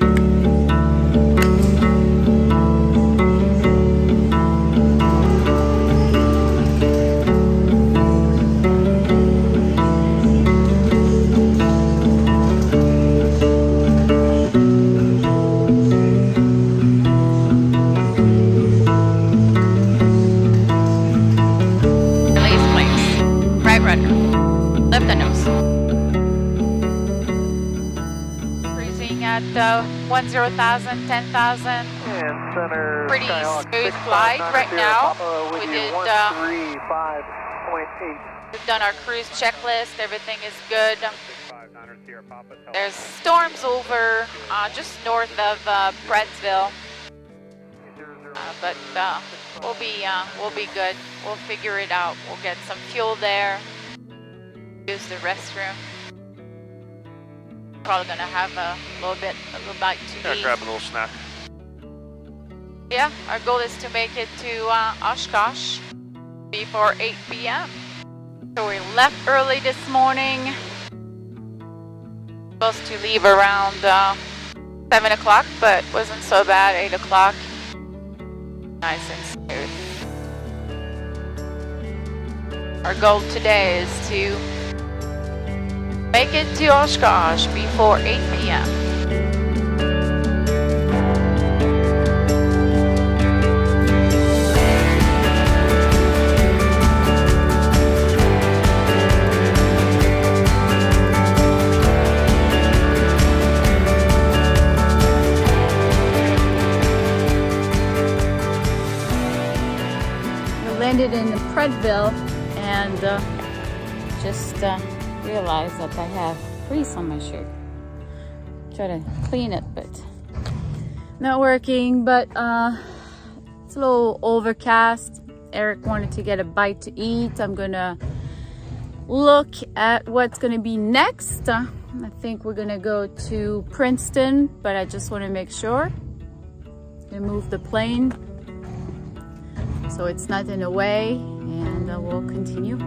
Lay's 10,000, 10,000. Pretty smooth flight right now. We did, uh, 135.8. We've done our cruise checklist. Everything is good. 659 Sierra Papa, tell There's storms over uh, just north of uh, Prattville, uh, but uh, we'll be uh, we'll be good. We'll figure it out. We'll get some fuel there. Use the restroom. Probably gonna have a little bit, a little bite to Yeah, eat. grab a little snack. Yeah, our goal is to make it to uh, Oshkosh before 8 p.m. So we left early this morning. Supposed to leave around uh, 7 o'clock, but wasn't so bad. 8 o'clock. Nice and smooth. Our goal today is to make it to Oshkosh before 8 p.m. Landed in the Prattville and uh, just uh, realized that I have grease on my shirt. Try to clean it, but not working. But uh, it's a little overcast. Eric wanted to get a bite to eat. I'm gonna look at what's gonna be next. I think we're gonna go to Princeton, but I just want to make sure. Gonna move the plane so it's not in the way and uh, we'll continue.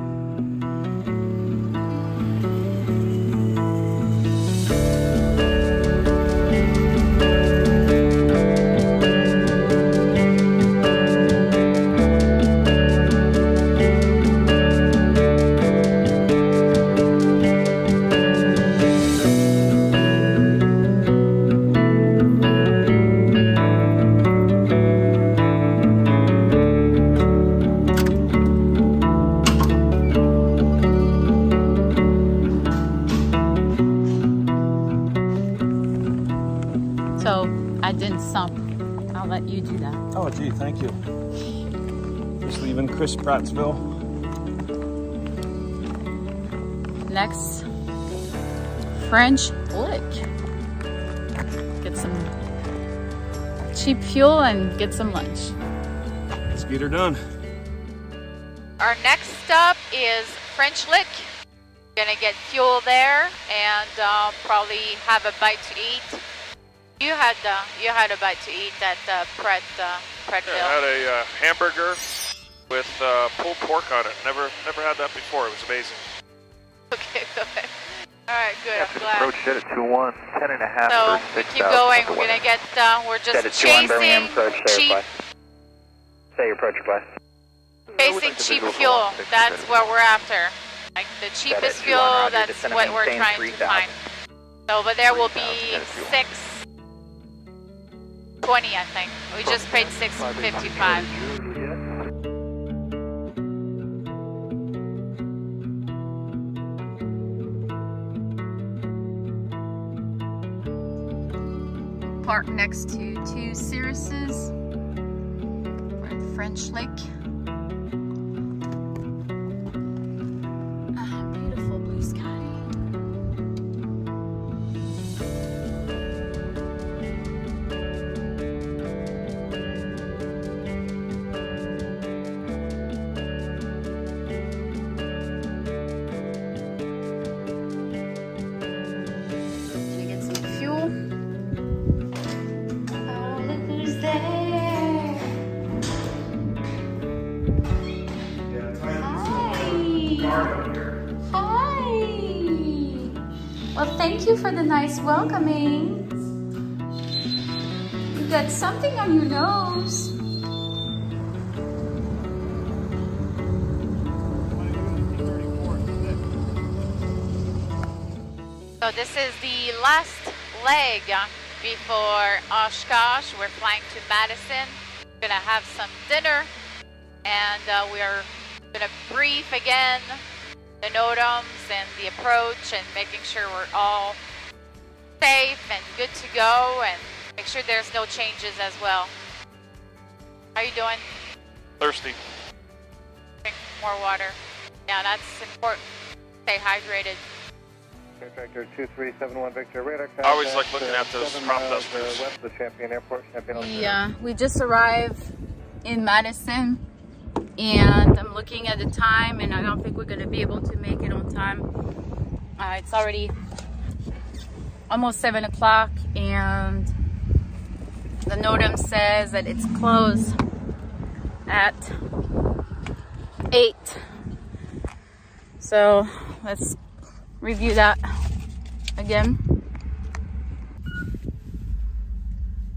Chris Prattville. Next, French Lick. Get some cheap fuel and get some lunch. Let's get her done. Our next stop is French Lick. We're Gonna get fuel there and uh, probably have a bite to eat. You had uh, you had a bite to eat at uh, Pret uh, Yeah, I had a uh, hamburger with uh, pulled pork on it. Never never had that before. It was amazing. Okay, good. All right, good. Yeah, I'm glad. Approach set at 2-1, 10 and a half. So we keep going. We're going to get, uh, we're just chasing Birmingham, say cheap. Say approach reply. Chasing cheap fuel. That's what we're after. Like the cheapest fuel, that's what we're trying 3, to find. So, but there will be 6 20, I think. We just paid 655. Clark next to two Cirruses. We're in French Lick. Thank you for the nice welcoming. You got something on your nose. So this is the last leg before Oshkosh. We're flying to Madison. We're gonna have some dinner and uh, we're gonna brief again the NOTAMs and the approach and making sure we're all safe and good to go and make sure there's no changes as well. How you doing? Thirsty. Drink more water. Yeah, that's important. Stay hydrated. Tractor 2371 Victor radar I always like contact, looking uh, at those seven crop miles, dusters. Uh, west of Champion Airport, Champion We, uh, we just arrived in Madison and I'm looking at the time and I don't think we're gonna be able to make it on time. Uh, it's already almost seven o'clock and the NOTAM says that it's closed at eight. So let's review that again.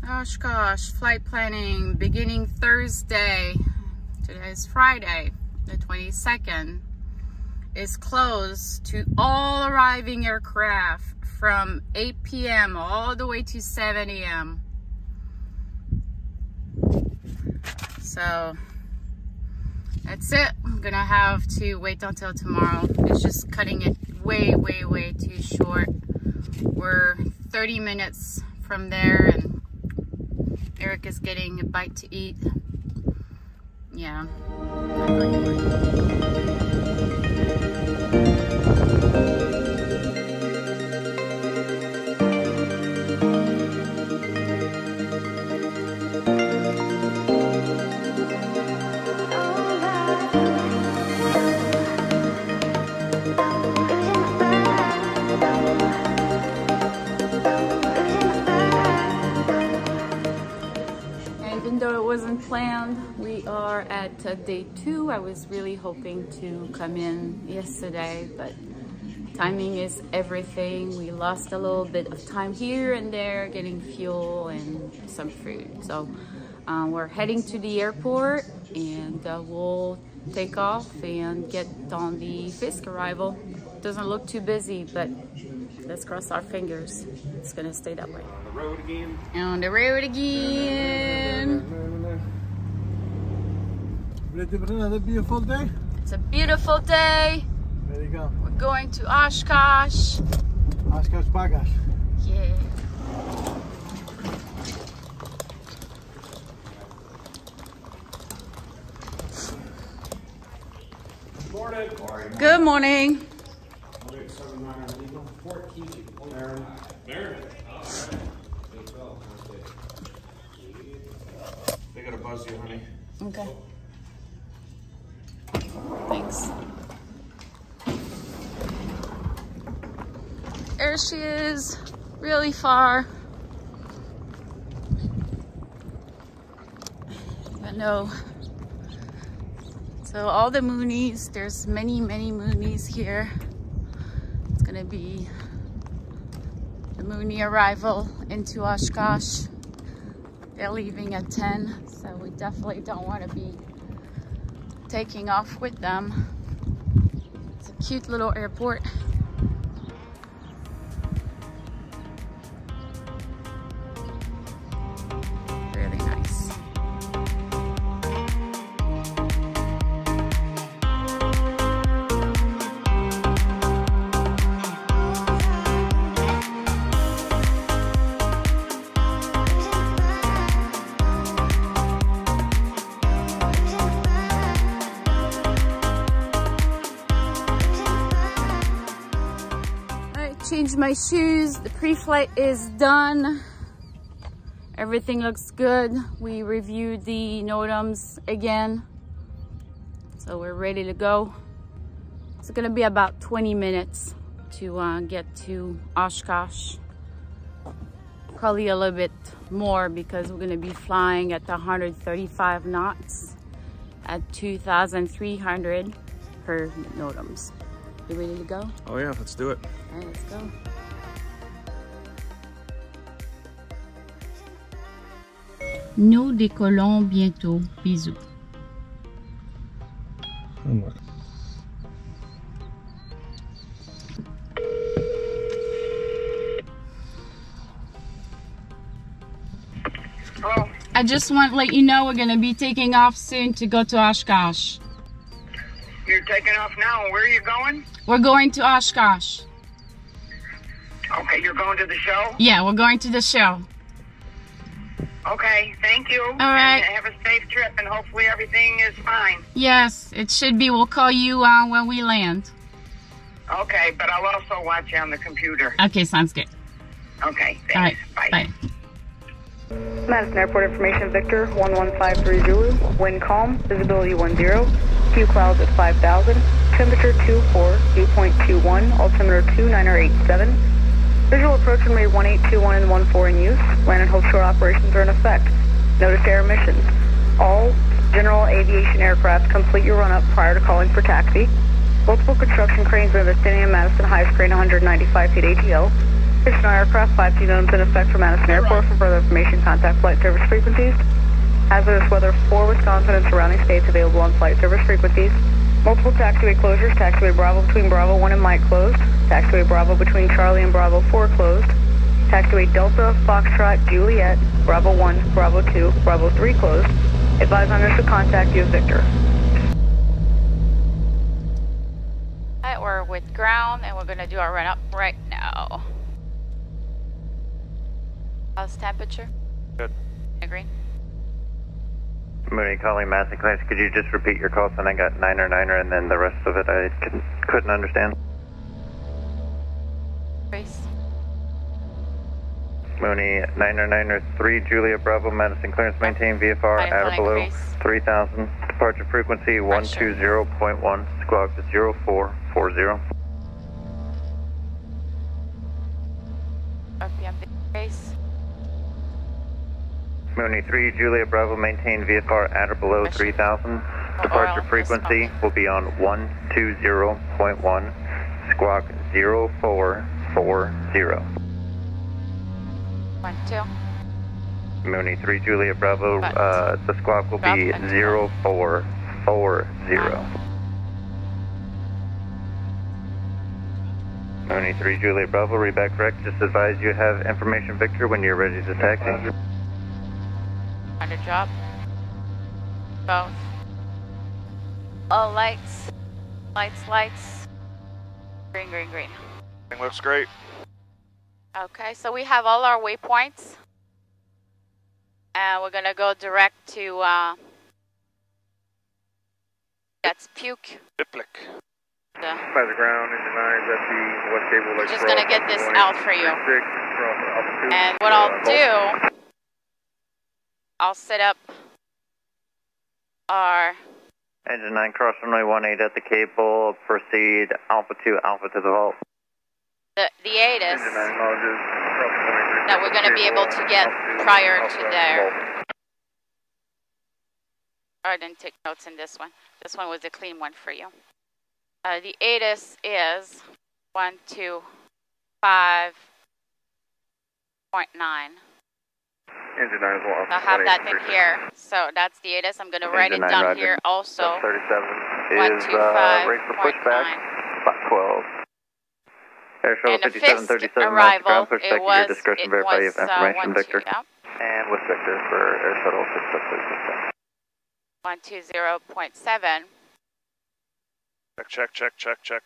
Oshkosh flight planning beginning Thursday. Today is Friday, the 22nd. Is closed to all arriving aircraft from 8 p.m. all the way to 7 a.m. So that's it. I'm gonna have to wait until tomorrow. It's just cutting it way, way, way too short. We're 30 minutes from there and Eric is getting a bite to eat. Yeah. Uh, day two. I was really hoping to come in yesterday, but timing is everything. We lost a little bit of time here and there getting fuel and some food. So uh, we're heading to the airport and uh, we'll take off and get on the Fisk arrival. Doesn't look too busy, but let's cross our fingers. It's gonna stay that way. On the road again. On the road again. Ready for another beautiful day? It's a beautiful day. There you go. We're going to Oshkosh. Oshkosh B'gosh. Yeah. Good morning. Good morning. They gotta buzz you, honey. Okay. Thanks. There she is, really far. But no. So all the Mooneys, there's many, many Mooneys here. It's gonna be the Mooney arrival into Oshkosh. They're leaving at 10, so we definitely don't want to be taking off with them. It's a cute little airport. Changed my shoes. The pre-flight is done. Everything looks good. We reviewed the NOTAMs again. So we're ready to go. It's gonna be about 20 minutes to uh, get to Oshkosh. Probably a little bit more because we're gonna be flying at 135 knots at 2,300 per NOTAMs. You ready to go? Oh yeah, let's do it. All right, let's go. Nous décollons bientôt. Bisous. Hello. I just want to let you know we're going to be taking off soon to go to Oshkosh. You're taking off now. Where are you going? We're going to Oshkosh. Okay, you're going to the show? Yeah, we're going to the show. Okay, thank you. All right. And have a safe trip, and hopefully everything is fine. Yes, it should be. We'll call you uh, when we land. Okay, but I'll also watch you on the computer. Okay, sounds good. Okay, All right, thanks. bye. Madison Airport information, Victor 1153 Zulu. Wind calm, visibility 10. Few clouds at 5,000. Temperature 24, dew point 21, altimeter 2987. Visual approach runway 1821 and 14 in use. Land and hold short operations are in effect. Notice air emissions. All general aviation aircraft complete your run up prior to calling for taxi. Multiple construction cranes in the vicinity of Madison, highest crane 195 feet AGL. Additional aircraft 5G nodes in effect for Madison Airport. For further information, contact flight service frequencies. Hazardous weather for Wisconsin and surrounding states available on flight service frequencies. Multiple taxiway closures. Taxiway Bravo between Bravo 1 and Mike closed. Taxiway Bravo between Charlie and Bravo 4 closed. Taxiway Delta, Foxtrot, Juliet, Bravo 1, Bravo 2, Bravo 3 closed. Advise on this to contact you, Victor. Alright, we're with ground and we're gonna do our run up right now. How's temperature? Good. Agree? Mooney calling Madison Class. Could you just repeat your call? And I got niner niner, and then the rest of it I couldn't, couldn't understand. Grace? Mooney niner niner three Julia Bravo Madison clearance maintain VFR at or below Grace. 3000 departure frequency 120.1 squawk 0440. RPM Grace? Mooney 3 Julia Bravo maintain VFR at or below 3000 departure frequency will be on 120.1 squawk 0440. One, two. Mooney 3 Julia Bravo, uh, the squawk will be Drop and- 0440. Mooney 3 Julia Bravo, reback correct. Just advise you have information, Victor, when you're ready to taxi. Under job. Both. All lights. Lights, lights. Green, green, green. Thing looks great. Okay, so we have all our waypoints. And we're gonna go direct to, uh, that's Puke. Diplik. The, By the ground, engine 9, at the west cable. I'm just gonna get this out for you. And what I'll do, I'll set up our... Engine 9, cross runway 18 at the cable, proceed Alpha 2, Alpha to the vault. The, the ATIS that we're going to be able to get prior to there. I didn't take notes in this one. This one was a clean one for you. Uh, the ATIS is 125.9. Engine 9 is one. I'll have that in here. So that's the ATIS. I'm gonna write it down roger. here also. 37 One, is two, uh, five rate for pushback, spot 12. Air shuttle And the 5737, fixed arrival, ground, push it was, your discretion, it verify was, uh, information, one, Victor. two, yeah. And with Victor for Air Shuttle 6737. One, two, zero point seven. Check, check, check, check, check.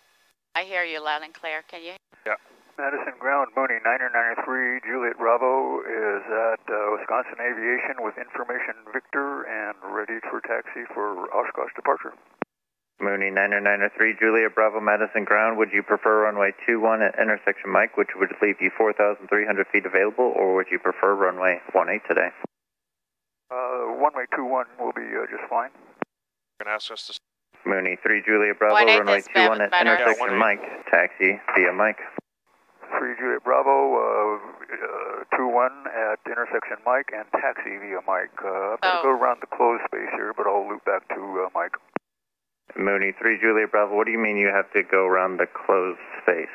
I hear you loud and clear. Can you? Madison Ground, Mooney 993 Juliet Bravo is at uh, Wisconsin Aviation with information Victor and ready for taxi for Oshkosh departure. Mooney 993 Julia Bravo Madison ground. Would you prefer runway 21 at intersection Mike, which would leave you 4,300 feet available, or would you prefer runway 18 today? Uh, one way 21 will be uh, just fine. You're gonna ask us to. Mooney 3 Julia Bravo, runway is better- 21 at better. Yeah, intersection 18. Mike. Taxi via Mike. 3 Juliet Bravo, uh, uh, 21 at intersection Mike and taxi via Mike. Uh, I've got Oh. to go around the closed space here, but I'll loop back to uh, Mike. Mooney 3 Julia Bravo, what do you mean you have to go around the closed space?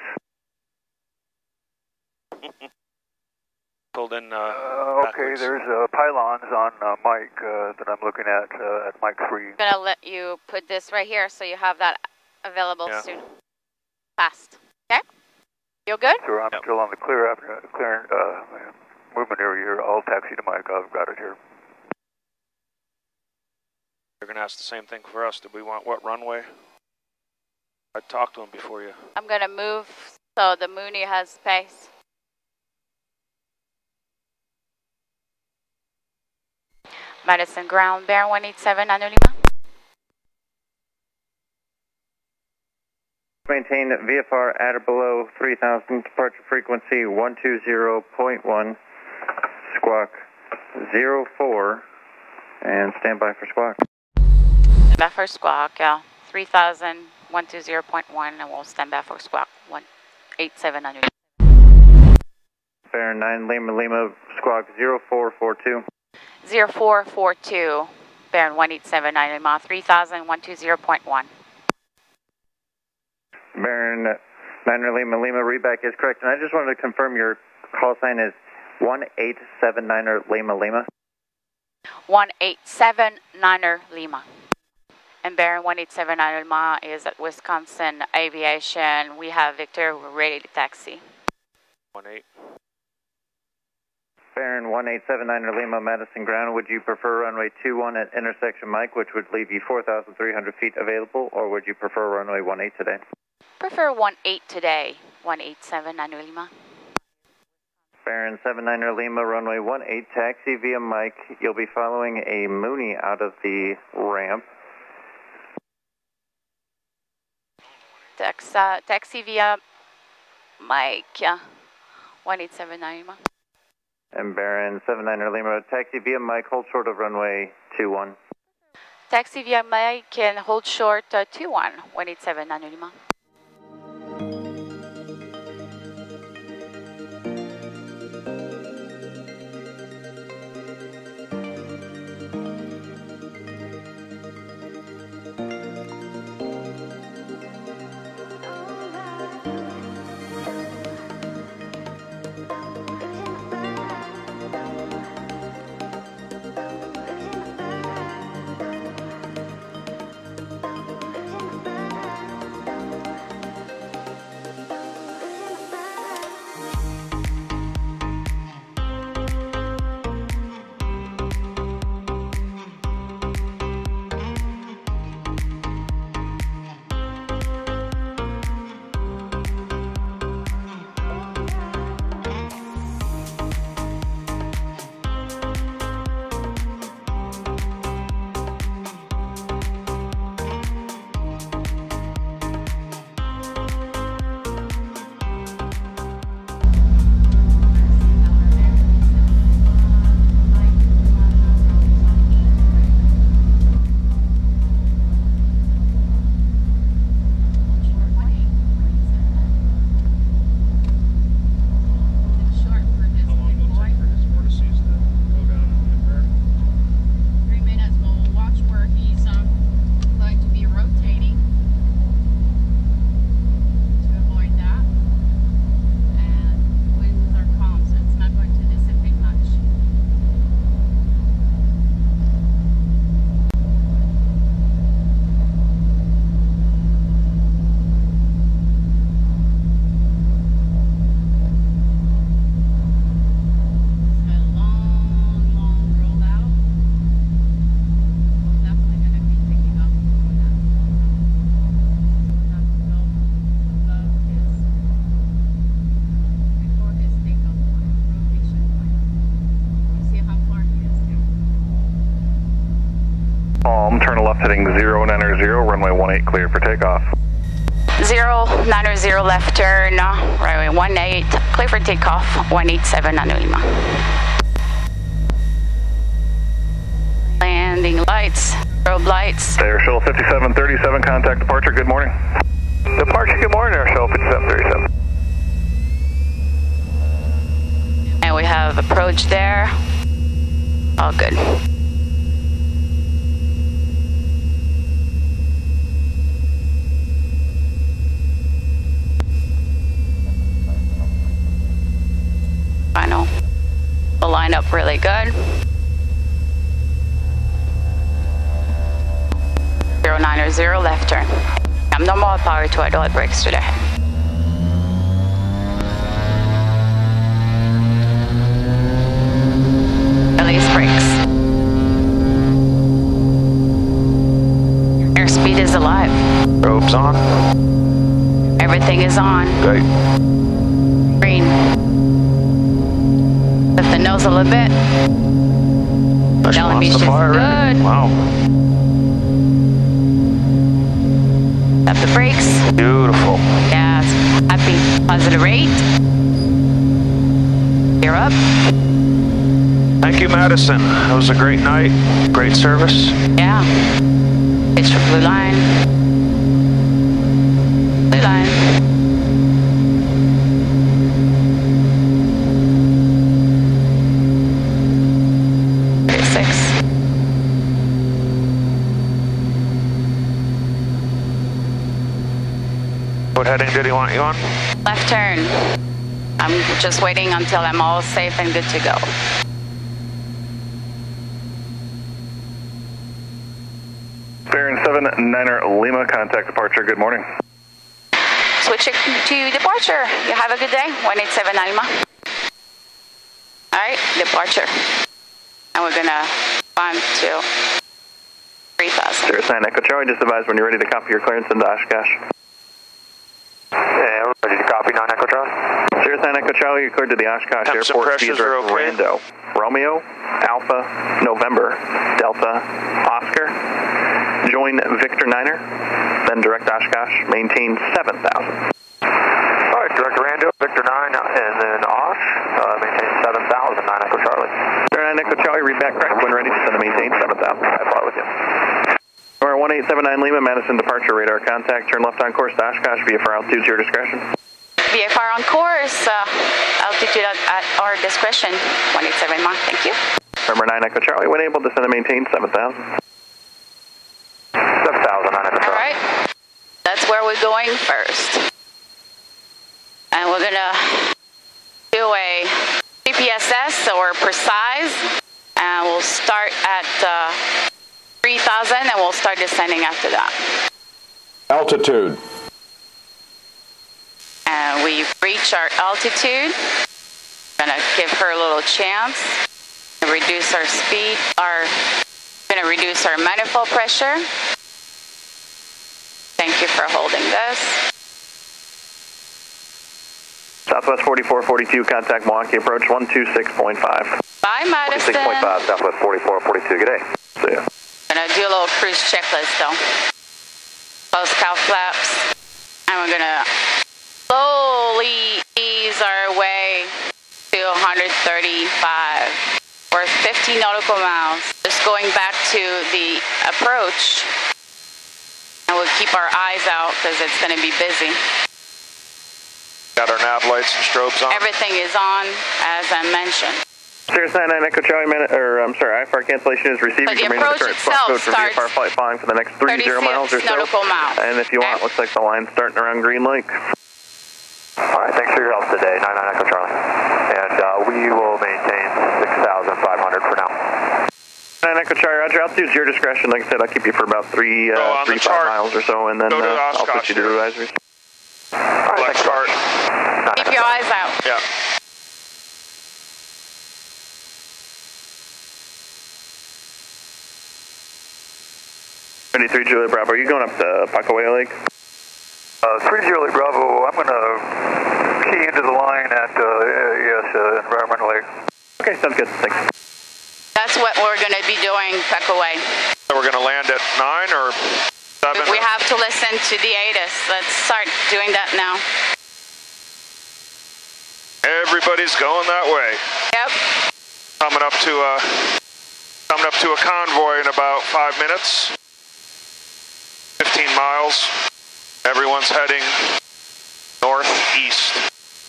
pulled in. Uh, Uh, okay, backwards. there's uh, pylons on uh, Mike uh, that I'm looking at uh, at Mike 3. I'm gonna let you put this right here so you have that available Yeah. soon. Fast. Okay? You good? So I'm Yep. still on the clear after clear uh, movement area here. I'll taxi to Mike. I've got it here. They're gonna ask the same thing for us. Did we want what runway? I talked to him before you. I'm gonna move so the Mooney has space. Madison Ground, Bear 187, Anu Maintain VFR at or below 3000, departure frequency 120.1, squawk 04, and stand by for squawk. Stand by for squawk, yeah. 3000, 120.1, and we'll stand by for squawk 187, Anu Lima. Bear 9 Lima Lima, squawk 0442. 0442, Baron 187, Anu Lima, 3000, 120.1. Baron 9 Lima Lima, readback is correct. And I just wanted to confirm your call sign is 1879er Lima Lima. 1879er Lima. And Baron 1879er Lima is at Wisconsin Aviation. We have Victor, we're ready to taxi. One eight. Baron 1879er Lima, Madison Ground. Would you prefer runway 21 at intersection Mike, which would leave you 4,300 feet available, or would you prefer runway 18 today? Prefer 18 today, 187 Anu Lima. Baron 79 Lima, runway 18, taxi via Mike. You'll be following a Mooney out of the ramp. Tax, uh, taxi via Mike, yeah. 187 Anu Lima. And Baron 79 Lima, taxi via Mike, hold short of runway 21. Taxi via Mike and hold short uh, 21, 187 Anu Lima. Runway 18 clear for takeoff. Zero niner zero left turn, uh, runway one eight, clear for takeoff, one eight seven Anu Lima. Landing lights, strobe lights. Air Shuttle 5737, contact departure, good morning. Departure, good morning, Air Shuttle 5737. And we have approach there. All good. Line up really good. 090 left turn. I'm normal power to idle brakes to the head. Release brakes. Airspeed is alive. Ropes on. Everything is on. Great. Lift the nose a little bit. Telling me she's good. Wow. Tap the brakes. Beautiful. Yes. Happy. Positive rate. Gear up. Thank you, Madison. That was a great night. Great service. Yeah. It's for blue line. Blue line. What heading did he want you on? Left turn. I'm just waiting until I'm all safe and good to go. Baron 79er Lima, contact departure. Good morning. Switch it to departure. You have a good day. 187 Lima. All right, departure. And we're gonna climb to 3000. Cirrus 9 Echo Charlie, just advise when you're ready to copy your clearance into Oshkosh. Yeah, we're ready to copy 9 Echo Charlie. Cirrus 9 Echo Charlie, you're cleared to the Oshkosh Temps Airport. Speed pressures are direct okay? Rando. Romeo, Alpha, November, Delta, Oscar. Join Victor Niner, then direct Oshkosh. Maintain 7,000. All right, Director Rando, Victor 9, and then Osh, uh, maintain 7,000, 9 Echo Charlie. Cirrus 9 Echo Charlie, read back correct when ready to send a maintain 7,000. I fly with you. Or 1879 Lima, Madison departure radar contact. Turn left on course to Oshkosh via for altitude to your discretion. VFR on course. Uh, altitude at, at our discretion. 187 Mach. Thank you. Number 9 Echo Charlie, when able to send a maintain 7,000. 7,000, 9 Echo All Charlie. right. That's where we're going first. And we're gonna do a GPSS or precise, and we'll start at uh, 3,000, and we'll start descending after that. Altitude. And we've reached our altitude. We're Gonna give her a little chance. Reduce our speed. Our gonna reduce our manifold pressure. Thank you for holding this. Southwest 4442, contact Milwaukee approach 126.5. Bye, Madison. 6.5, Southwest 4442, good day. See ya. Gonna do a little cruise checklist though. Close cowl flaps. And we're gonna slowly ease our way to 135 or 50 nautical miles. Just going back to the approach. And we'll keep our eyes out because it's gonna be busy. Got our nav lights and strobes on. Everything is on as I mentioned. Cirrus 99 Echo Charlie, minute, or I'm sorry, IFR cancellation is received. But You the can remain in approach current spot code itself for starts VFR flight following for the next 30 miles or so. nautical miles. And if you want, looks like the line's starting around Green Lake. All right, thanks for your help today, 99 Echo Charlie. And uh, we will maintain 6,500 for now. 9 Echo Charlie, Roger. Altitude's your discretion. Like I said, I'll keep you for about three, uh, three five miles or so, and then Go to uh, I'll Oshkosh put you to here. advisories. All right, Black thanks, chart. Keep your eyes out. Yeah. Twenty-three Julia Bravo. Are you going up to Puckaway Lake? Uh, 30 Juliet Bravo, I'm going to key into the line at, uh, yes, uh, Environmental Lake. Okay, sounds good. Thanks. That's what we're gonna be doing, Peckaway. So we're going to land at 9 or 7? We have to listen to the ATIS. Let's start doing that now. Everybody's going that way. Yep. Coming up to a coming up to a convoy in about five minutes. 15 miles. Everyone's heading northeast.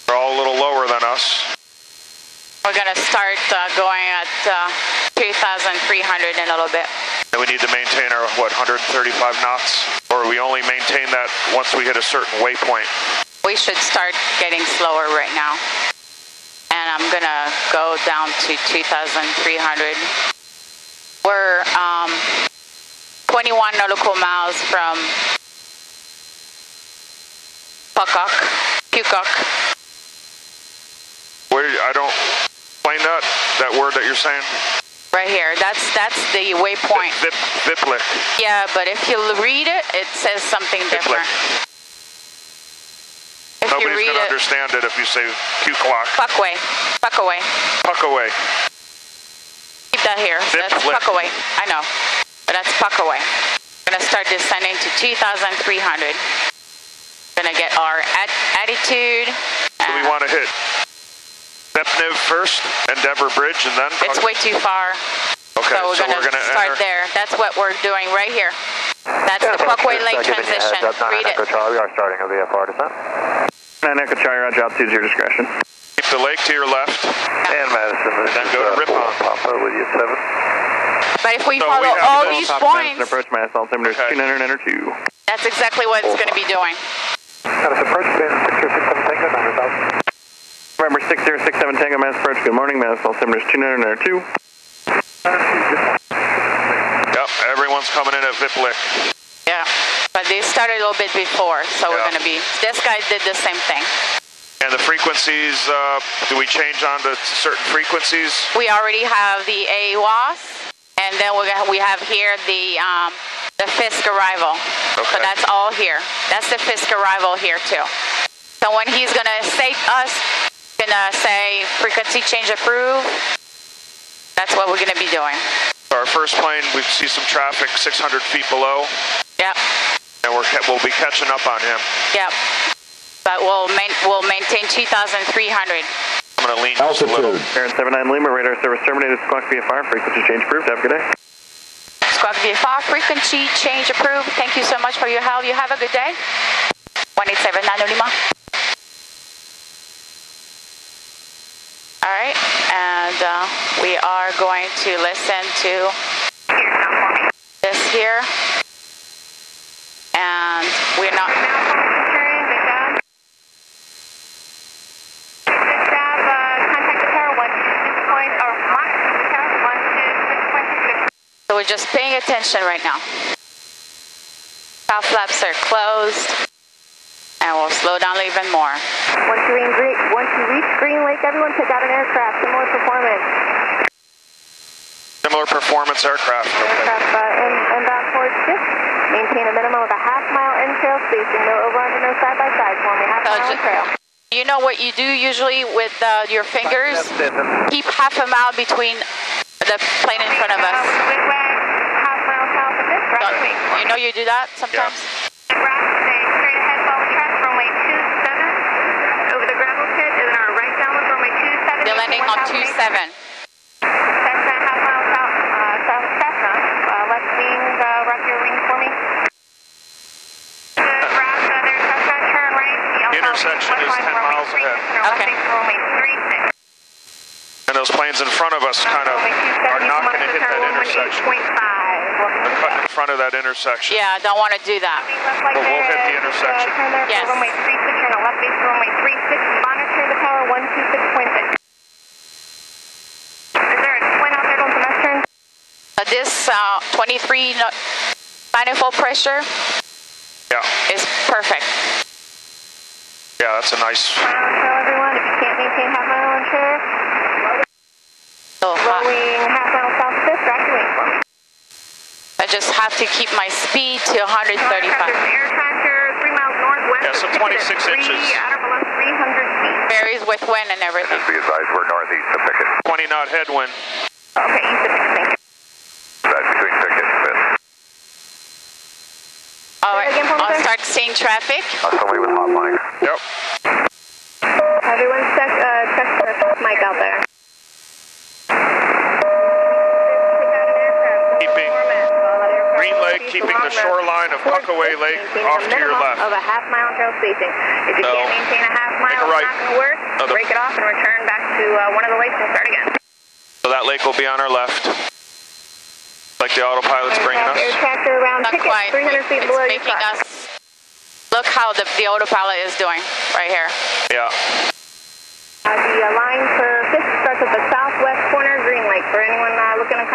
They're all a little lower than us. We're gonna start uh, going at uh, 2,300 in a little bit. And we need to maintain our, what, 135 knots? Or we only maintain that once we hit a certain waypoint? We should start getting slower right now. And I'm gonna go down to 2,300. We're um, 21 nautical miles from Puckok, Pukok. Where I don't explain that that word that you're saying. Right here. That's that's the waypoint. Vip, Viplik. Yeah, but if you read it, it says something different. If you Nobody's gonna it, understand it if you say Q clock. Puckway, Puckaway. Puck away. Keep that here. Zip that's flip. Puckaway. I know, but that's Puckaway. We're gonna start descending to 2,300. Gonna get our at- attitude. Do we want to hit Nepniv first, Endeavor Bridge, and then? It's way too far. Okay, so we're so gonna, start enter. there. That's what we're doing right here. That's the Puckway Lake transition. Read it. Charlie, we are starting a VFR descent. 9 Echo Charlie, roger, altitude's your discretion. Keep the lake to your left. And Madison, this Then is go to uh, Ripon. Papa with you, 7. But if we So follow we all these Top Madison points, approach mass altimeter is Okay. 2902. that's exactly what it's going to be doing. Madison, approach band 667 Tango, 900,000. November 6067 Tango mass approach, good morning, mass altimeter is 2902. Yep, everyone's coming in at Viplik. Yeah. But they started a little bit before, so we're going to be. This guy did the same thing. And the frequencies, uh, do we change on to certain frequencies? We already have the AWOS, and then we we have here the um, the Fisk arrival. Okay. So that's all here. That's the Fisk arrival here too. So when he's gonna say us, gonna say frequency change approved. That's what we're gonna be doing. Our first plane, we see some traffic 600 feet below, Yep. and we're, we'll be catching up on him. Yep. But we'll main, we'll maintain 2,300. I'm gonna lean just little. Altitude. Aaron 79 Lima, radar service terminated, squawk VFR, frequency change approved, have a good day. Squawk VFR frequency change approved. Thank you so much for your help. You have a good day. 187 Lima. All right, and uh, we are going to listen to this here. And we're not. So we're just paying attention right now. South flaps are closed, and we'll slow down even more. Once you, reach Green, once you reach Green Lake, everyone pick out an aircraft, similar performance. Similar performance aircraft. Aircraft uh, in, inbound towards six. Maintain a minimum of a half mile in trail spacing. No over under, no side by side for me. Half So mile ju- entrail. You know what you do usually with uh, your fingers? Keep half a mile between the plane in front of us. Half mile south of this, Don't- You know you do that sometimes? Stay straight ahead, follow track, runway 27. Over the gravel pit, and then our right downwind, runway 27. They're landing on 2-7. Cessna, half mile south, uh, south of Cessna. Uh, left wing, uh, rock your wing for me. Good, Rock, uh, turn right. Intersection is 10 miles ahead. and Okay. wing, runway 36. And those planes in front of us kind of are not going to hit that intersection. 8.5. They're in front of that intersection. Yeah, don't want to do that. But we'll hit the intersection. Turn there Yes. for runway 36, turn to left base for runway 36. Monitor the tower 126.6. Is there a twin out there going to Western? Uh, this uh, 23 manifold pressure Yeah, is perfect. yeah, that's a nice. Mile trail, everyone. If you can't maintain half mile on trail, So uh, rolling half mile south of this, rack your wing for me. I just have to keep my speed to 135. Air tractor, three miles northwest. Yeah, so 26 three, inches. At or below 300 feet. Varies with wind and everything. Just be advised, we're northeast of Pickett. 20 knot headwind. Okay, east of Pickett. Thank you. That's between Pickett and Fifth. All right, again I'll sir? start seeing traffic. Uh, somebody with hot mics. Yep. Everyone check, uh, check the mic out there. Keeping Green Lake, keeping the shoreline of Puckaway Lake off to your left. Of a half mile trail spacing. If you So, can't maintain a half mile, make a it's right. not going to work. Another- Break it off and return back to uh, one of the lakes and start again. So that lake will be on our left. Like the autopilot's bringing Air us. tractor around Not Pickett, quite. 300 feet It's below you. making us look how the, the autopilot is doing right here. Yeah. Uh, the uh, line for is going to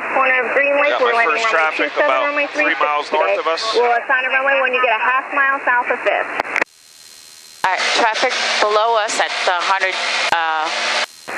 come in southwest corner of Green Lake. We're landing first runway traffic 27, about runway three 36 miles north today. of us. We'll assign a runway when you get a half mile south of 5th. All right, traffic below us at the 100, uh,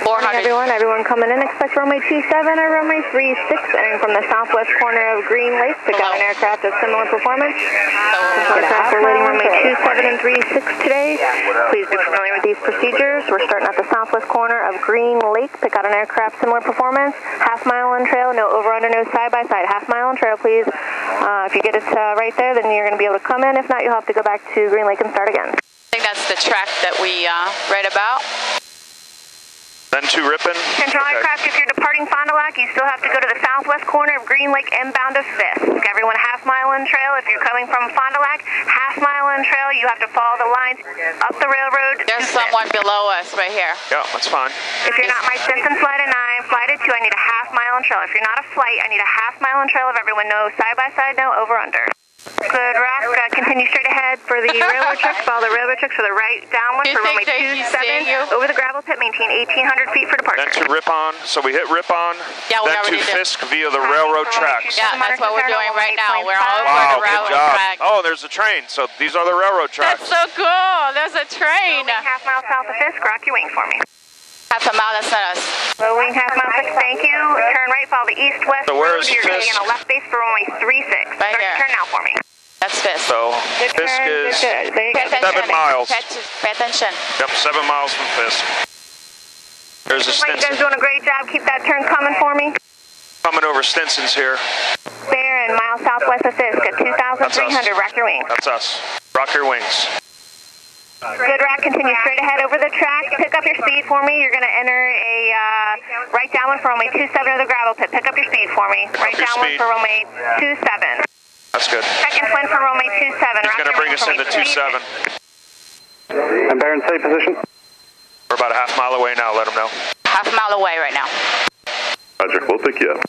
400. Everyone, everyone coming in, expect runway 27 or runway 36 entering from the southwest corner of Green Lake. Pick out an aircraft of similar performance. Aircraft, we're landing runway 27 and 36 today. Please be familiar with these procedures. We're starting at the southwest corner of Green Lake. Pick out an aircraft similar performance. Half mile on trail, no over under, no side by side. Half mile on trail, please. Uh, if you get it uh, right there, then you're going to be able to come in. If not, you'll have to go back to Green Lake and start again. I think that's the track that we uh, read about. Then to Ripon. Central Okay. aircraft, if you're departing Fond du Lac, you still have to go to the southwest corner of Green Lake inbound to Fisk. Everyone half mile in trail. If you're coming from Fond du Lac, half mile in trail, you have to follow the lines up the railroad. There's someone below us right here. Yeah, that's fine. If you're not my Simpson flight of nine, flight of two, I need a half mile in trail. If you're not a flight, I need a half mile in trail of everyone. No side by side, no over under. Good rock. Uh, continue straight ahead for the railroad tracks. Follow the railroad tracks for the right downwind You for think runway Jason's 27 over the gravel pit. Maintain 1,800 feet for departure. Then to Ripon. So we hit Ripon. Yeah, we then already to did. Fisk via the railroad tracks. Yeah, that's what we're doing right now. We're all over Wow, the good railroad job. track. Oh, there's a train. So these are the railroad tracks. That's so cool. There's a train. Half mile south of Fisk. Rock your wing for me. Half a mile, that's not us. Low wing, half mile six, thank you. Turn right, follow the east-west So where road. is You're going to Fisk? get on a left base for runway 36. Right Start here. turn now for me. That's Fisk. So Good Fisk turn, is good, good. There you go. Pay attention. seven miles. Pay atten- attention. Yep, seven miles from Fisk. There's a Looks like you guys Stinson doing a great job. Keep that turn coming for me. coming over Stinson's here. Baron, mile southwest of Fisk at 2,300. Rock your wings. That's us. Rock your wings. Good rock, continue straight ahead over the track. Pick up your speed for me. You're going to enter a uh, right downwind for runway 27 of the gravel pit. Pick up your speed for me. Right your downwind speed. for runway 27. That's good. Second twin for runway 27. He's going to bring us for into me. 27. And Baron, safe position. We're about a half mile away now. Let him know. Half a mile away right now. Roger, we'll pick you up.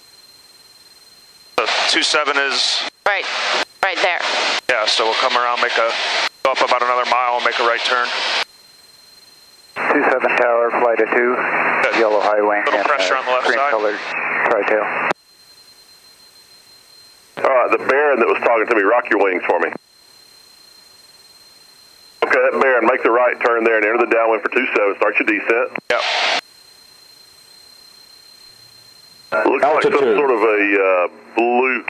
So 27 is, Right, right there. yeah, so we'll come around, make a, go up about another mile and make a right turn. 27 Tower, flight of two, Good. yellow high wing. Little and, pressure uh, on the left green side. colored tri-tail. All right, the Baron that was talking to me, rock your wings for me. Okay, that Baron, make the right turn there and enter the downwind for 27. Start your descent. Yep. Looks like some Altitude. sort of a uh, blue.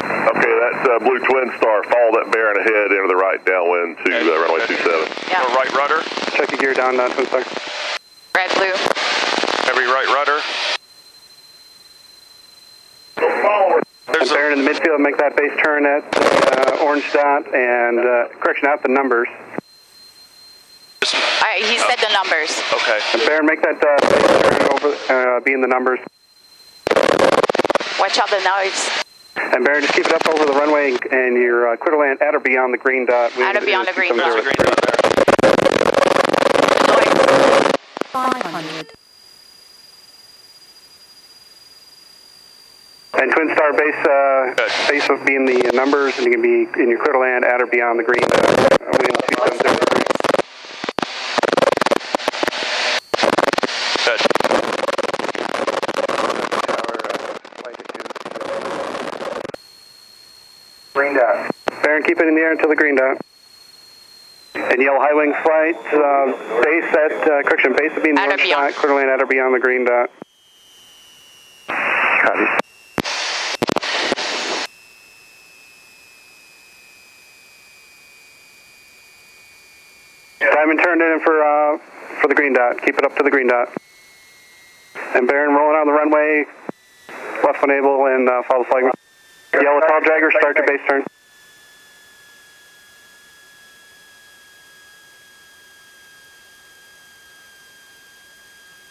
Okay, that's uh, blue twin star. Follow that Baron ahead, into the right downwind to uh, runway 27. Yeah. Or right rudder. Check your gear down, uh, twin star. Red, blue. Every right rudder. And There's a, Baron in the midfield, make that base turn at uh, orange dot and uh, correction out the numbers. All right, he said the numbers. okay. And Baron, make that uh, base turn over, uh, be in the numbers. Watch out the noise. And Baron, just keep it up over the runway and your uh, quitter land at or beyond the green dot. At or beyond the green dot. Green dot there. 500. And Twin Star base, uh, base will be in the numbers, and you can be in your quitter land at or beyond the green dot. Uh, wind 2703. Good. Green dot. Baron, keep it in the air until the green dot. And yellow high wing flight, uh, base at, uh, correction, base will be in the At or orange beyond. dot, quitter land at or beyond the green dot. Copy. Diamond turned in for, uh, for the green dot. Keep it up to the green dot. And Baron rolling on the runway, left one able, and uh, follow the flag. Yellow tail dragger, start your base turn.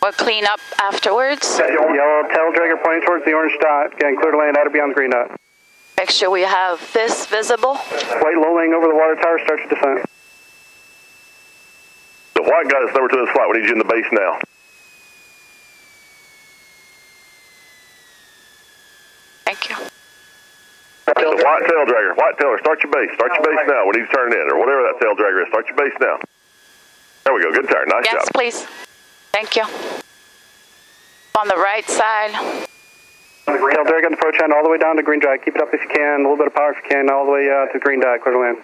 We'll clean up afterwards. Yellow tail dragger pointing towards the orange dot, getting clear to land at or beyond the green dot. Make sure we have this visible. White low wing over the water tower, starts your descent. The white guy that's number two in the flight, we need you in the base now. Thank you. The white tail dragger, white tailor, start your base. Start your base now. We need you to turn it in, or whatever that tail dragger is. Start your base now. There we go. Good turn. Nice Yes, job. please. Thank you. On the right side. Tail dragger approach end all the way down to Green Dot. Keep it up if you can. A little bit of power if you can. All the way uh, to Green Dot. Clear to land.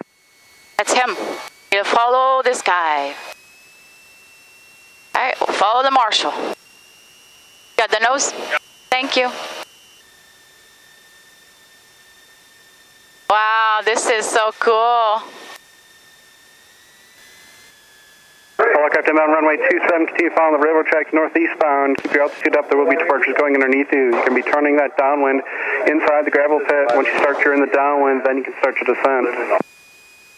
That's him. You follow this guy. All right, we'll follow the marshal. Got the nose? Thank you. Wow, this is so cool. Helicopter inbound runway 27, continue following the railroad tracks northeastbound. Keep your altitude up, there will be departures going underneath you. You can be turning that downwind inside the gravel pit. Once you start, you're in the downwind, then you can start to descend.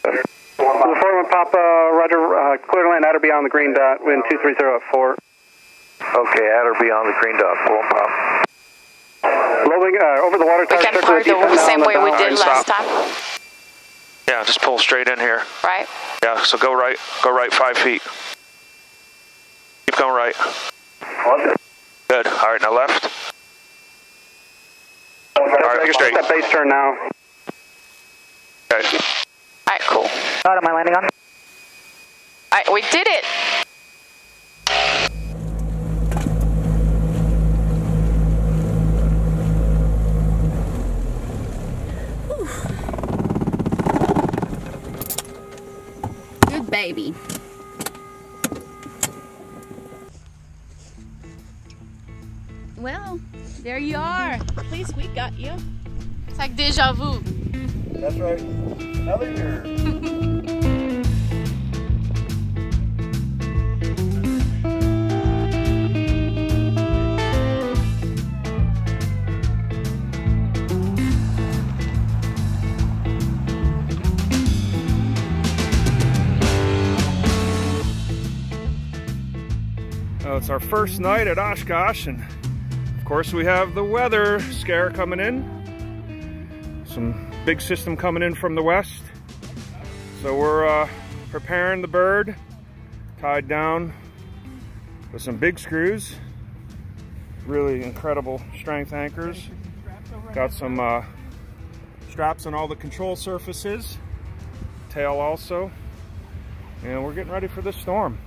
The foreman, Papa, Roger, uh, clear to land at or beyond the green dot, wind 230 at 4. Okay, at or beyond the green dot, full pop. Loading, uh, over the water We tower, can circle park deep the down same the way we down- did Stop. last time, Yeah, just pull straight in here. right? Yeah, so go right, go right five feet. Keep going right. Good. All right, now left. All right, straight. Step base turn now. Okay. All right, cool. What am I landing on? All right, we did it. Good baby. Well, there you are. At least we got you. It's like deja vu. That's right. Another year. It's our first night at Oshkosh, and of course we have the weather scare coming in. Some big system coming in from the west. So we're uh, preparing the bird, tied down with some big screws. Really incredible strength anchors. Got some uh, straps on all the control surfaces, tail also. And we're getting ready for this storm.